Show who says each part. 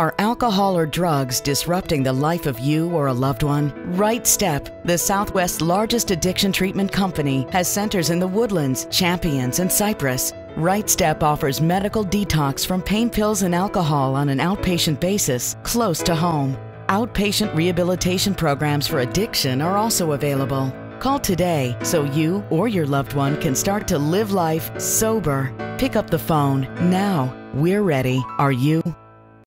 Speaker 1: Are alcohol or drugs disrupting the life of you or a loved one? Right Step, the Southwest's largest addiction treatment company, has centers in the Woodlands, Champions, and Cypress. Right Step offers medical detox from pain pills and alcohol on an outpatient basis, close to home. Outpatient rehabilitation programs for addiction are also available. Call today so you or your loved one can start to live life sober. Pick up the phone now. We're ready. Are you?